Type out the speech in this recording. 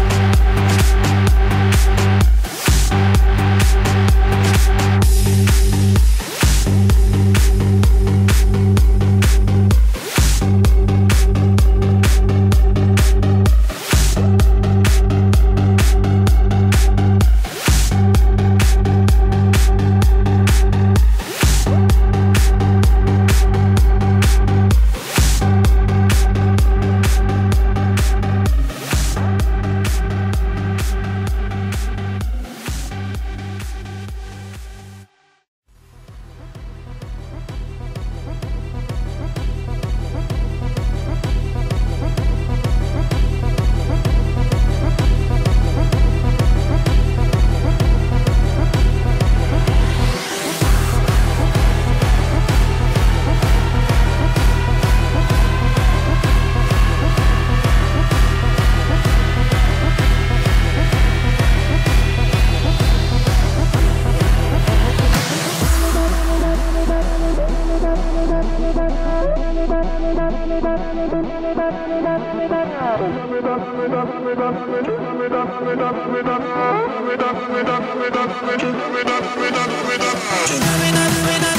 Bye. Tsunami, tsunami, tsunami, tsunami, tsunami, tsunami,